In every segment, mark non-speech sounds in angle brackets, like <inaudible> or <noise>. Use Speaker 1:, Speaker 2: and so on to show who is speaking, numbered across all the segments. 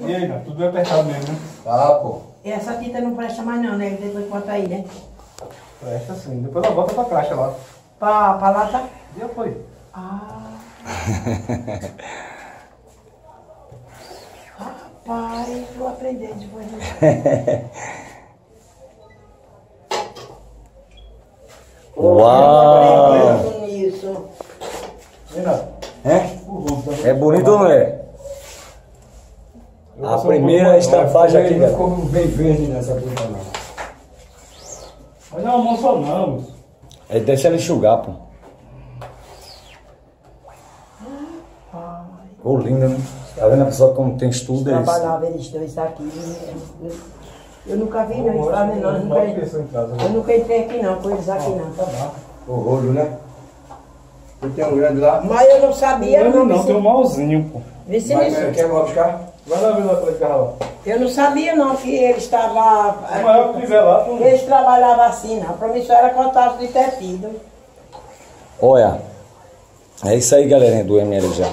Speaker 1: E aí, Nath, tudo bem apertado mesmo, né?
Speaker 2: Tá, pô.
Speaker 3: Essa tinta não presta mais não, né? Depois bota aí, né?
Speaker 1: Presta sim. Depois ela volta pra caixa lá.
Speaker 3: Pra, pra lata.
Speaker 1: Já foi.
Speaker 3: Ah. Rapaz, vou aprender depois. né? <laughs>
Speaker 4: Uau!
Speaker 1: E Nath?
Speaker 4: É?
Speaker 1: Também.
Speaker 4: É bonito ou não é?
Speaker 1: Eu
Speaker 4: A primeira
Speaker 1: pouco
Speaker 4: estampagem aqui,
Speaker 2: Não
Speaker 4: galera.
Speaker 2: ficou bem verde nessa puta, não.
Speaker 1: Mas não moço.
Speaker 4: É, deixa ela enxugar, pô. Ficou linda, né? Tá vendo a pessoa como tem estudo? É isso.
Speaker 3: Trabalhava eles dois aqui. né? Eu nunca vi, não.
Speaker 1: Eu
Speaker 3: Eles falam, não, eu nunca, eu entrei aqui, não, com eles aqui, não.
Speaker 1: Tá bom.
Speaker 2: O olho, né? Eu tenho um grande lá.
Speaker 3: Mas eu não sabia,
Speaker 1: Não,
Speaker 3: não.
Speaker 1: não, tem um malzinho, pô.
Speaker 2: Mas quer lá buscar?
Speaker 1: Vai lá ver lá pra carro lá.
Speaker 3: Eu não sabia, não, que eles estavam.
Speaker 1: O maior que tiver lá,
Speaker 3: que Eles trabalhavam assim, não. Pra mim só era contato de tecido.
Speaker 4: Olha, é isso aí, galerinha do MLJ.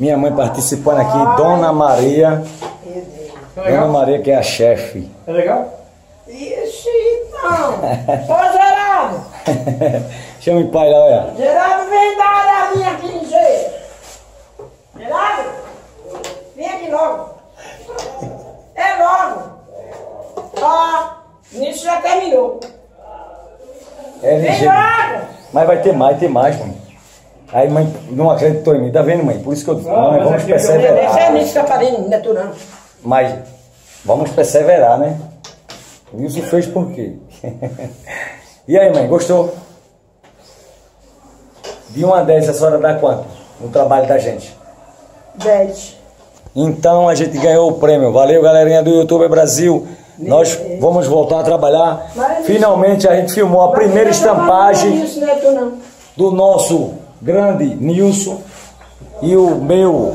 Speaker 4: Minha mãe participando aqui, Dona Maria.
Speaker 3: Meu Deus.
Speaker 4: Dona Maria, que é a chefe.
Speaker 1: É legal?
Speaker 3: Ixi, então. <laughs> Ô, Geraldo. <laughs>
Speaker 4: Chama o pai lá, olha.
Speaker 3: Geraldo, vem dar uma olhadinha aqui jeito. Geraldo, vem aqui logo. É logo. Ó, nisso já terminou.
Speaker 4: É
Speaker 3: Vem
Speaker 4: ligeiro.
Speaker 3: logo.
Speaker 4: Mas vai ter mais, tem mais, mãe. Aí, mãe, não acreditou em mim, tá vendo, mãe? Por isso que eu disse,
Speaker 1: Não,
Speaker 4: mãe, vamos
Speaker 1: eu-
Speaker 3: Esse é
Speaker 4: perseverar.
Speaker 3: nisso que eu falei, não é tu não.
Speaker 4: Mas vamos perseverar, né? Wilson fez por quê? <laughs> e aí, mãe, gostou? De 1 a 10, a senhora dá quanto no trabalho da gente?
Speaker 3: Dez.
Speaker 4: Então a gente ganhou o prêmio. Valeu, galerinha do YouTube Brasil. Nós vamos voltar a trabalhar. Finalmente a gente filmou a primeira estampagem
Speaker 3: é tu não.
Speaker 4: do nosso grande Nilson e o meu,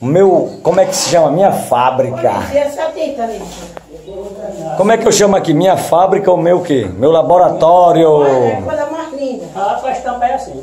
Speaker 4: meu, como é que se chama? Minha fábrica. Como é que eu chamo aqui? Minha fábrica, o meu quê? Meu laboratório.
Speaker 3: É coisa mais linda.
Speaker 5: Ah, sua estampa é assim.